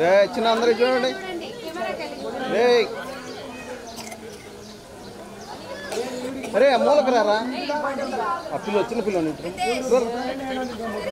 రే చిన్న అందరూ చూడండి. రే. అరే మూలకరారా ఆ పిల్ల చిన్న పిల్ల